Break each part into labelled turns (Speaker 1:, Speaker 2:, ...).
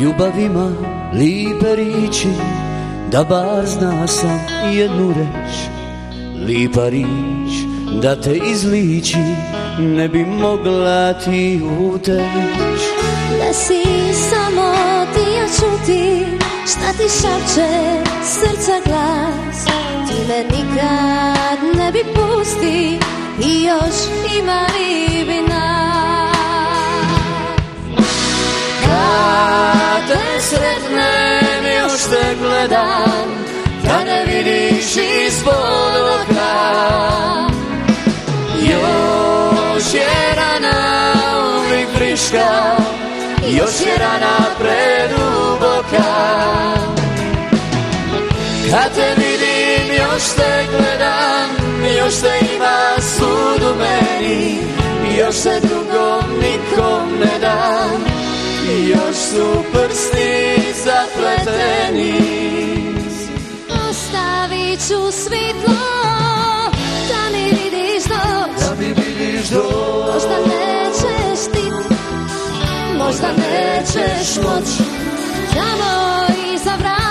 Speaker 1: Ljubav ima lipe riči Da bar zna sam jednu reč. Lipa rič da te izliči Ne bi mogla ti uteć
Speaker 2: Da si samo ti ja čuti Šta ti šapće srca glas. Ti me nikad ne bi pusti I još ima li bi
Speaker 1: Kad sretnem još te gledam Da ne vidiš ispod oka. Još je rana uvijek friška Još je rana preduboka. Kad te vidim još te gledam Još te ima sud u meni Još se drugom nikom
Speaker 2: Ću svitlo Da mi vidiš noć
Speaker 1: Da mi vidiš doć.
Speaker 2: Možda nećeš ti Možda nećeš moć. Tamo iza vrata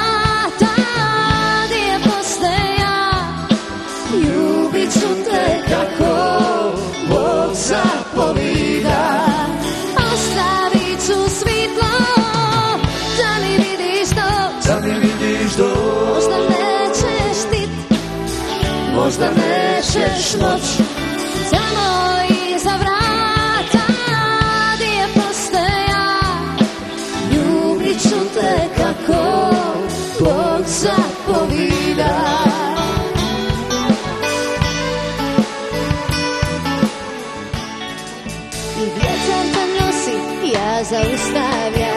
Speaker 2: Možda nećeš moć Tamo iza vrata Gdje je posteja Ljubit ću te kako Bog zapovida. I vjetar te nosi, ja zaustavljam